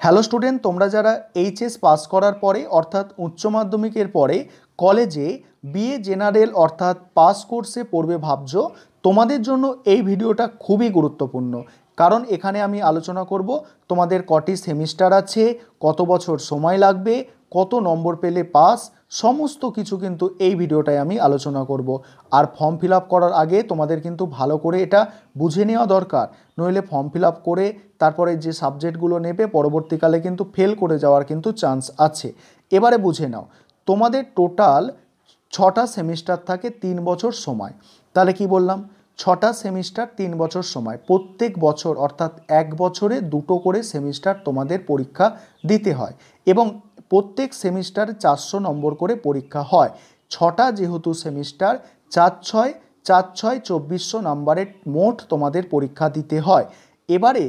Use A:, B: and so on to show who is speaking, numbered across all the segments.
A: Hello student তোমরা যারা HS pass করার পরে, অর্থাৎ উচ্চ মাধ্যমিকের পরে কলেজে বিএ জেনারেল অর্থাৎ পাস কোর্সে পড়বে ভাবছ, তোমাদের জন্য এই ভিডিওটা খুবই গুরুত্বপূর্ণ। কারণ এখানে আমি আলোচনা করব তোমাদের কটি সেমিস্টার আছে, কত বছর সময় লাগবে, কত নম্বর পেলে পাস, সমস্ত কিছু কিন্তু এই ভিডিওটায় আমি আলোচনা করব। আর ফর্ম ফিল করার আগে তোমাদের কিন্তু ভালো করে এটা বুঝে নেওয়া দরকার। নইলে ফর্ম ফিল করে তারপরে যে সাবজেক্টগুলো নেবে পরবর্তীকালে কিন্তু ফেল করে যাওয়ার কিন্তু চান্স আছে। এবারে বুঝে নাও, তোমাদের টোটাল ছটা সেমিস্টার থাকে তিন বছর সময়। তাহলে কি বললাম? ছটা সেমিস্টার তিন বছর সময়। প্রত্যেক বছর, অর্থাৎ এক বছরে দুটো করে সেমিস্টার তোমাদের পরীক্ষা দিতে হয় এবং প্রত্যেক সেমিস্টারে চারশো নম্বর করে পরীক্ষা হয়। ছটা যেহেতু সেমিস্টার, চার ছয় চার ছয় চব্বিশশো নম্বরের মোট তোমাদের পরীক্ষা দিতে হয়। এবারে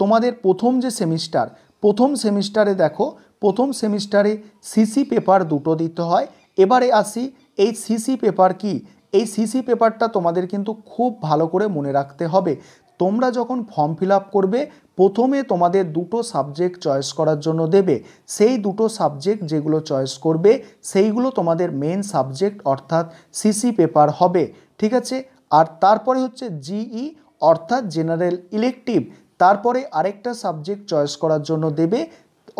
A: তোমাদের প্রথম যে সেমিস্টার, প্রথম সেমিস্টারে দেখো, প্রথম সেমিস্টারে সিসি পেপার দুটো দিতে হয়। এবারে আসি, এই সিসি পেপার কি? এই সিসি পেপারটা তোমাদের কিন্তু খুব ভালো করে মনে রাখতে হবে। তোমরা যখন ফর্ম ফিল করবে, প্রথমে তোমাদের দুটো সাবজেক্ট চয়েস করার জন্য দেবে। সেই দুটো সাবজেক্ট যেগুলো চয়েস করবে, সেইগুলো তোমাদের মেন সাবজেক্ট অর্থাৎ সিসি পেপার হবে, ঠিক আছে? আর তারপরে হচ্ছে জিই অর্থাৎ জেনারেল ইলেকটিভ তারপরে আরেকটা সাবজেক্ট চয়েস করার জন্য দেবে,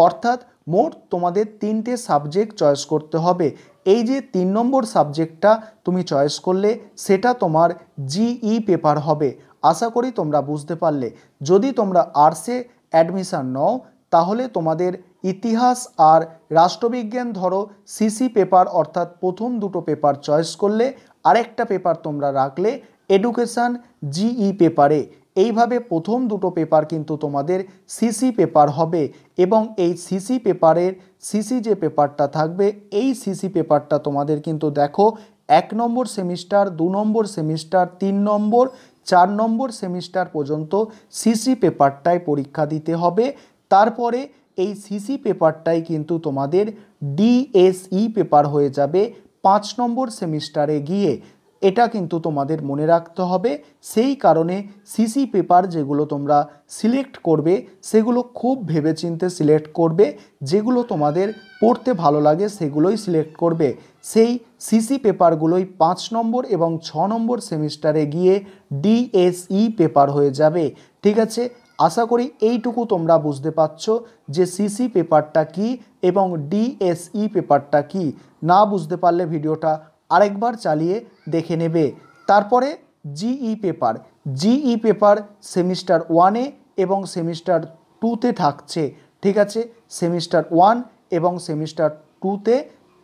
A: অর্থাৎ মোট তোমাদের তিনটে সাবজেক্ট চয়েস করতে হবে। এই যে তিন নম্বর সাবজেক্টটা তুমি চয়েস করলে, সেটা তোমার জিই পেপার হবে। আশা করি তোমরা বুঝতে পারলে। যদি তোমরা আর্টসে অ্যাডমিশান নাও, তাহলে তোমাদের ইতিহাস আর রাষ্ট্রবিজ্ঞান ধরো সিসি পেপার অর্থাৎ প্রথম দুটো পেপার চয়েস করলে, আরেকটা পেপার তোমরা রাখলে এডুকেশান জিই পেপারে এইভাবে প্রথম দুটো পেপার কিন্তু তোমাদের সিসি পেপার হবে এবং এই সিসি পেপারের সিসি যে পেপারটা থাকবে, এই সিসি পেপারটা তোমাদের কিন্তু দেখো এক নম্বর সেমিস্টার দু নম্বর সেমিস্টার তিন নম্বর, চার নম্বর সেমিস্টার পর্যন্ত সিসি পেপারটায় পরীক্ষা দিতে হবে। তারপরে এই সিসি পেপারটাই কিন্তু তোমাদের ডিএসই পেপার হয়ে যাবে পাঁচ নম্বর সেমিস্টারে গিয়ে। এটা কিন্তু তোমাদের মনে রাখতে হবে। সেই কারণে সিসি পেপার যেগুলো তোমরা সিলেক্ট করবে, সেগুলো খুব ভেবেচিন্তে সিলেক্ট করবে। যেগুলো তোমাদের পড়তে ভালো লাগে, সেগুলোই সিলেক্ট করবে। সেই সিসি পেপারগুলোই পাঁচ নম্বর এবং ছ নম্বর সেমিস্টারে গিয়ে ডিএসই পেপার হয়ে যাবে। ঠিক আছে? আশা করি এইটুকু তোমরা বুঝতে পারছ যে সিসি পেপারটা কি এবং ডিএসই পেপারটা কি। না বুঝতে পারলে ভিডিওটা আরেকবার চালিয়ে দেখে নেবে। তারপরে GE paper GE paper semester ওয়ানে এবং সেমিস্টার টুতে থাকছে। ঠিক আছে? সেমিস্টার ওয়ান এবং সেমিস্টার টুতে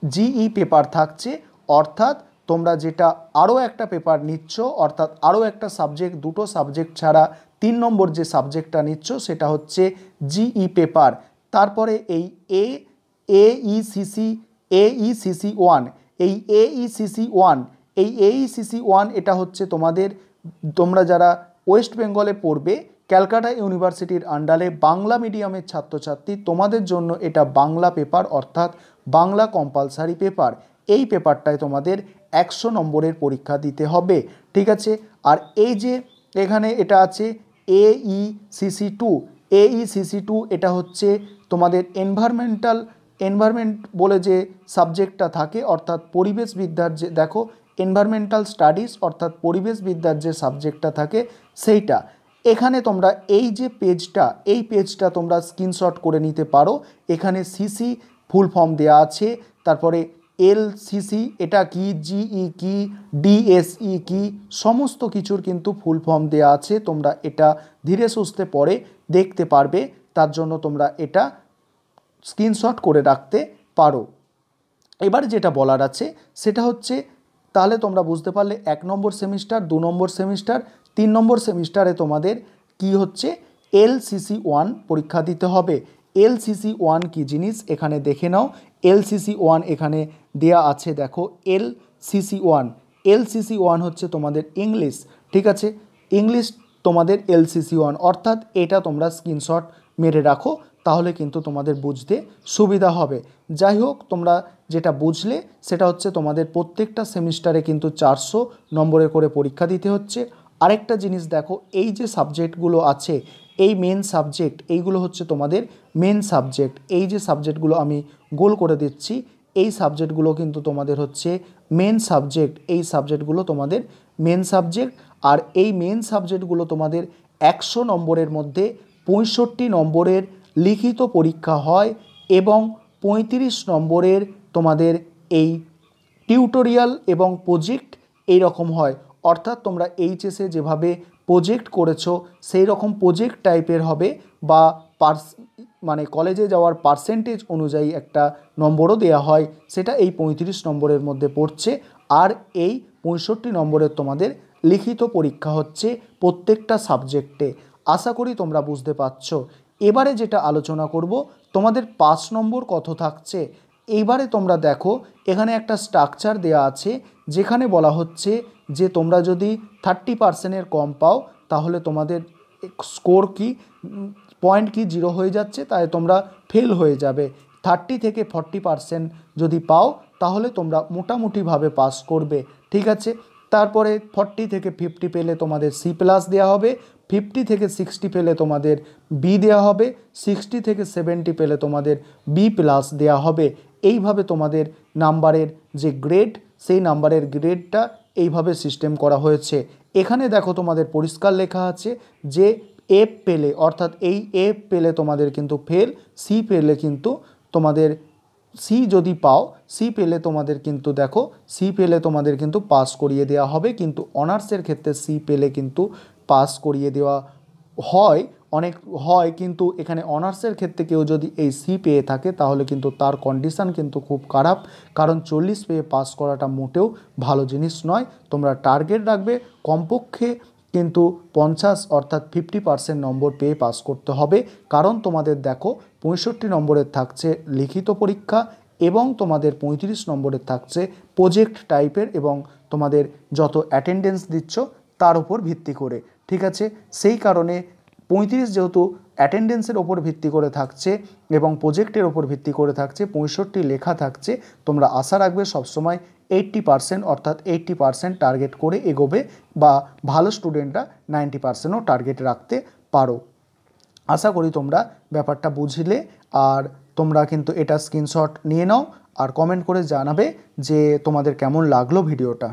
A: জিই পেপার থাকছে। অর্থাৎ তোমরা যেটা আরও একটা পেপার নিচ্ছ, অর্থাৎ আরও একটা সাবজেক্ট দুটো সাবজেক্ট ছাড়া তিন নম্বর যে সাবজেক্টটা নিচ্ছ, সেটা হচ্ছে জিই পেপার তারপরে এই এ এইসিসি এইসিসি ওয়ান এই এইসিসি ওয়ান এই এইসিসি ওয়ান এটা হচ্ছে তোমাদের, তোমরা যারা ওয়েস্ট বেঙ্গলে পড়বে ক্যালকাটা ইউনিভার্সিটির আন্ডারে বাংলা মিডিয়ামের ছাত্রছাত্রী, তোমাদের জন্য এটা বাংলা পেপার অর্থাৎ বাংলা কম্পালসারি পেপার এই পেপারটায় তোমাদের একশো নম্বরের পরীক্ষা দিতে হবে, ঠিক আছে? আর এই যে এখানে এটা আছে এইসিসি টু এইসিসি টু এটা হচ্ছে তোমাদের এনভায়রনমেন্টাল এনভায়রনমেন্ট বলে যে সাবজেক্টটা থাকে, অর্থাৎ পরিবেশবিদ্যার যে, দেখো এনভায়রনমেন্টাল স্টাডিজ অর্থাৎ পরিবেশবিদ্যার যে সাবজেক্টটা থাকে, সেইটা। এখানে তোমরা এই যে পেজটা এই পেজটা তোমরা স্ক্রিনশট করে নিতে পারো। এখানে সিসি ফুল ফর্ম দেওয়া আছে। তারপরে এল সিসি এটা কি জিই কি ডিএসই কি সমস্ত কিছুর কিন্তু ফুল ফর্ম দেওয়া আছে। তোমরা এটা ধীরে সুস্থে পরে দেখতে পারবে। তার জন্য তোমরা এটা স্ক্রিনশট করে রাখতে পারো। এবার যেটা বলার আছে, সেটা হচ্ছে, তাহলে তোমরা বুঝতে পারলে এক নম্বর সেমিস্টার, দু নম্বর সেমিস্টার, তিন নম্বর সেমিস্টারে তোমাদের কি হচ্ছে, এল এলসিসি ওয়ান পরীক্ষা দিতে হবে। এল এলসিসি ওয়ান কি জিনিস? এখানে দেখে নাও। এল এলসিসি ওয়ান এখানে দেয়া আছে, দেখো, L CC one. LCC one হচ্ছে তোমাদের ইংলিশ, ঠিক আছে? ইংলিশ তোমাদের এল এলসিসি ওয়ান। অর্থাৎ এটা তোমরা স্ক্রিনশট মেরে রাখো। তাহলে কিন্তু তোমাদের বুঝতে সুবিধা হবে। যাই হোক তোমরা যেটা বুঝলে, সেটা হচ্ছে তোমাদের প্রত্যেকটা সেমিস্টারে কিন্তু চারশো নম্বরে করে পরীক্ষা দিতে হচ্ছে। আরেকটা জিনিস দেখো, এই যে সাবজেক্টগুলো আছে, এই মেন সাবজেক্ট এইগুলো হচ্ছে তোমাদের মেন সাবজেক্ট এই যে সাবজেক্টগুলো আমি গোল করে দিচ্ছি, এই সাবজেক্টগুলো কিন্তু তোমাদের হচ্ছে মেন সাবজেক্ট এই সাবজেক্টগুলো তোমাদের মেন সাবজেক্ট আর এই মেন সাবজেক্টগুলো তোমাদের একশো নম্বরের মধ্যে পঁয়ষট্টি নম্বরের লিখিত পরীক্ষা হয় এবং পঁয়ত্রিশ নম্বরের তোমাদের এই টিউটোরিয়াল এবং প্রজেক্ট এই রকম হয়। অর্থাৎ তোমরা এইচএসে যেভাবে প্রজেক্ট করেছ সেই রকম প্রজেক্ট টাইপের হবে বা পার্স মানে কলেজে যাওয়ার পার্সেন্টেজ অনুযায়ী একটা নম্বরও দেওয়া হয়। সেটা এই পঁয়ত্রিশ নম্বরের মধ্যে পড়ছে। আর এই পঁয়ষট্টি নম্বরের তোমাদের লিখিত পরীক্ষা হচ্ছে প্রত্যেকটা সাবজেক্টে। আশা করি তোমরা বুঝতে পারছ। এবারে যেটা আলোচনা করব, তোমাদের পাঁচ নম্বর কত থাকছে, এইবারে তোমরা দেখো, এখানে একটা স্ট্রাকচার দেয়া আছে, যেখানে বলা হচ্ছে যে তোমরা যদি থার্টি পার্সেন্টের কম পাও, তাহলে তোমাদের স্কোর কি পয়েন্ট কি জিরো হয়ে যাচ্ছে, তাই তোমরা ফেল হয়ে যাবে। থার্টি থেকে ফর্টি পার্সেন্ট যদি পাও, তাহলে তোমরা মোটামুটিভাবে পাস করবে, ঠিক আছে? তারপরে ফর্টি থেকে ফিফটি পেলে তোমাদের সি প্লাস দেওয়া হবে, ফিফটি থেকে সিক্সটি পেলে তোমাদের বি দেওয়া হবে, সিক্সটি থেকে সেভেন্টি পেলে তোমাদের বি প্লাস দেওয়া হবে। এইভাবে তোমাদের নাম্বারের যে গ্রেড, সেই নাম্বারের গ্রেডটা এইভাবে সিস্টেম করা হয়েছে। এখানে দেখো তোমাদের পরিষ্কার লেখা আছে যে এফ পেলে, অর্থাৎ এই এফ পেলে তোমাদের কিন্তু ফেল, সি পেলে কিন্তু তোমাদের সি যদি পাও সি পেলে তোমাদের কিন্তু দেখো সি পেলে তোমাদের কিন্তু পাস করিয়ে দেওয়া হবে, কিন্তু অনার্সের ক্ষেত্রে সি পেলে কিন্তু পাস করিয়ে দেওয়া হয়, অনেক হয়, কিন্তু এখানে অনার্সের ক্ষেত্রে কেউ যদি এই সি পেয়ে থাকে, তাহলে কিন্তু তার কন্ডিশান কিন্তু খুব খারাপ, কারণ চল্লিশ পেয়ে পাস করাটা মোটেও ভালো জিনিস নয়। তোমরা টার্গেট রাখবে, কমপক্ষে কিন্তু পঞ্চাশ অর্থাৎ ফিফটি পার্সেন্ট নম্বর পেয়ে পাস করতে হবে। কারণ তোমাদের দেখো পঁয়ষট্টি নম্বরের থাকছে লিখিত পরীক্ষা এবং তোমাদের পঁয়ত্রিশ নম্বরের থাকছে প্রজেক্ট টাইপের এবং তোমাদের যত অ্যাটেন্ডেন্স দিচ্ছ তার উপর ভিত্তি করে। ঠিক আছে? সেই কারণে পঁয়ত্রিশ যেহেতু অ্যাটেন্ডেন্সের ওপর ভিত্তি করে থাকছে এবং প্রজেক্টের ওপর ভিত্তি করে থাকছে, পঁয়ষট্টি লেখা থাকছে, তোমরা আশা রাখবে সবসময় এইট্টি পার্সেন্ট অর্থাৎ এইট্টি পার্সেন্ট টার্গেট করে এগোবে বা ভালো স্টুডেন্টরা নাইনটি পার্সেন্টও টার্গেট রাখতে পারো। আশা করি তোমরা ব্যাপারটা বুঝলে আর তোমরা কিন্তু এটা স্ক্রিনশট নিয়ে নাও আর কমেন্ট করে জানাবে যে তোমাদের কেমন লাগল ভিডিওটা